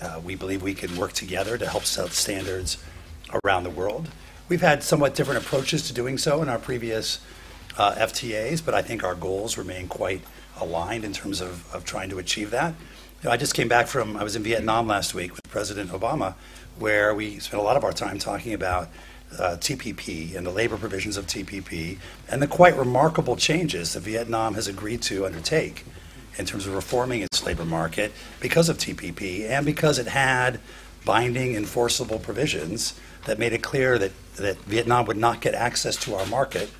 Uh, we believe we can work together to help set standards around the world. We've had somewhat different approaches to doing so in our previous uh, FTAs, but I think our goals remain quite aligned in terms of, of trying to achieve that. You know, I just came back from, I was in Vietnam last week with President Obama, where we spent a lot of our time talking about uh, TPP and the labor provisions of TPP and the quite remarkable changes that Vietnam has agreed to undertake in terms of reforming its labor market because of TPP and because it had binding enforceable provisions that made it clear that, that Vietnam would not get access to our market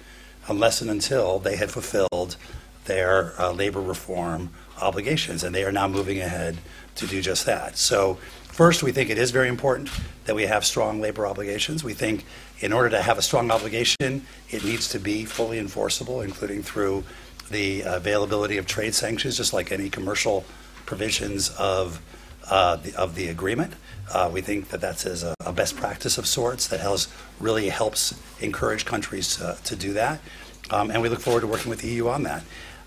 unless and until they had fulfilled their uh, labor reform obligations. And they are now moving ahead to do just that. So, first, we think it is very important that we have strong labor obligations. We think in order to have a strong obligation, it needs to be fully enforceable, including through the availability of trade sanctions, just like any commercial provisions of, uh, the, of the agreement. Uh, we think that that's a, a, best practice of sorts that has really helps encourage countries uh, to do that. Um, and we look forward to working with the EU on that.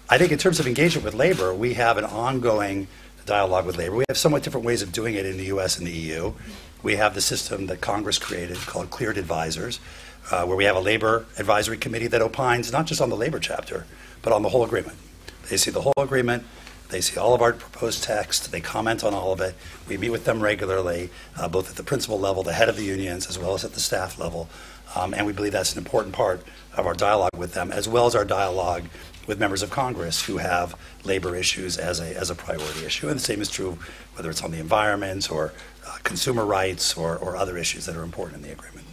I think in terms of engagement with labor, we have an ongoing dialogue with labor. We have somewhat different ways of doing it in the US and the EU. We have the system that Congress created called cleared advisors, uh, where we have a labor advisory committee that opines not just on the labor chapter, but on the whole agreement. They see the whole agreement, they see all of our proposed text, they comment on all of it. We meet with them regularly, uh, both at the principal level, the head of the unions, as well as at the staff level. Um, and we believe that's an important part of our dialogue with them, as well as our dialogue with members of Congress who have labor issues as a, as a priority issue. And the same is true whether it's on the environment or uh, consumer rights or, or other issues that are important in the agreement.